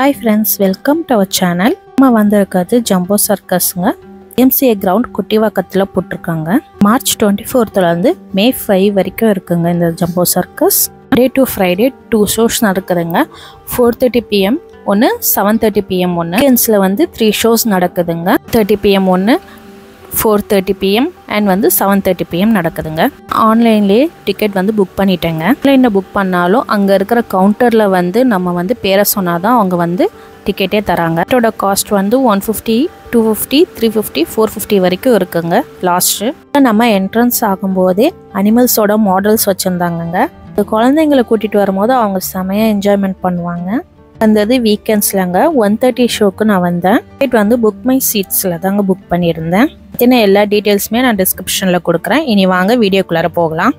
Hi friends welcome to our channel நம்ம வந்திருக்கிறது Jumbo சர்க்கஸ்ங்க எம்சிஏ கிரவுண்ட் குட்டிவாக்கத்தில் போட்டிருக்காங்க. மார்ச் டுவெண்ட்டி ஃபோர்த்துலேருந்து மே ஃபைவ் வரைக்கும் இருக்குங்க இந்த Jumbo circus day to Friday two shows நடக்குதுங்க. ஃபோர் தேர்ட்டி பிஎம் ஒன்று செவன் தேர்ட்டி பிஎம் ஒன்று வீக்கெண்ட்ஸில் வந்து த்ரீ ஷோஸ் நடக்குதுங்க. தேர்ட்டி பிஎம் ஒன்று ஃபோர் தேர்ட்டி பிஎம் அண்ட் வந்து செவன் தேர்ட்டி பிஎம் நடக்குதுங்க. ஆன்லைன்லேயே டிக்கெட் வந்து புக் பண்ணிட்டேங்க. ஆன்லைனில் புக் பண்ணாலும் அங்கே இருக்கிற கவுண்டரில் வந்து நம்ம வந்து பேரை சொன்னால் தான் அவங்க வந்து டிக்கெட்டே தராங்க. இதோட காஸ்ட் வந்து one fifty two fifty three fifty four fifty வரைக்கும் இருக்குங்க. லாஸ்ட்டு நம்ம என்ட்ரன்ஸ் ஆகும்போதே அனிமல்ஸோட மாடல்ஸ் வச்சுருந்தாங்கங்க. குழந்தைங்களை கூட்டிகிட்டு வரும்போது அவங்க செமையாக என்ஜாய்மெண்ட் பண்ணுவாங்க. வந்தது வீக்கெண்ட்ஸ்லங்க ஒன் தேர்ட்டி ஷோக்கு நான் வந்தேன். டிக்கெட் வந்து புக் மை சீட்ஸில் தாங்க புக் பண்ணியிருந்தேன். பற்றின எல்லா டீட்டெயில்ஸுமே நான் டிஸ்கிரிப்ஷனில் கொடுக்குறேன். இனி வாங்க வீடியோக்குள்ளார போகலாம்.